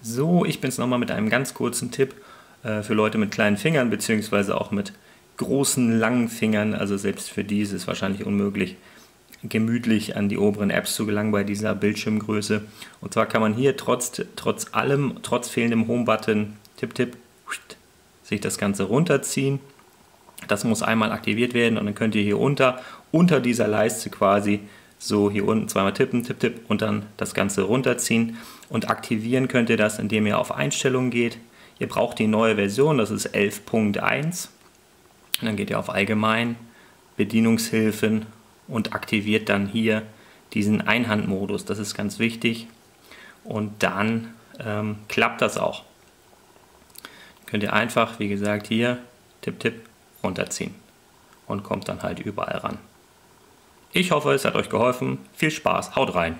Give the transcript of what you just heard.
So, ich bin's nochmal mit einem ganz kurzen Tipp äh, für Leute mit kleinen Fingern, beziehungsweise auch mit großen, langen Fingern. Also selbst für die ist es wahrscheinlich unmöglich, gemütlich an die oberen Apps zu gelangen bei dieser Bildschirmgröße. Und zwar kann man hier trotz, trotz allem, trotz fehlendem Home-Button, Tipp, Tipp, sich das Ganze runterziehen. Das muss einmal aktiviert werden und dann könnt ihr hier unter, unter dieser Leiste quasi so hier unten zweimal tippen, tipp, tipp und dann das Ganze runterziehen. Und aktivieren könnt ihr das, indem ihr auf Einstellungen geht. Ihr braucht die neue Version, das ist 11.1. Dann geht ihr auf Allgemein, Bedienungshilfen und aktiviert dann hier diesen Einhandmodus. Das ist ganz wichtig. Und dann ähm, klappt das auch. Könnt ihr einfach, wie gesagt, hier tipp, tipp runterziehen und kommt dann halt überall ran. Ich hoffe, es hat euch geholfen. Viel Spaß, haut rein!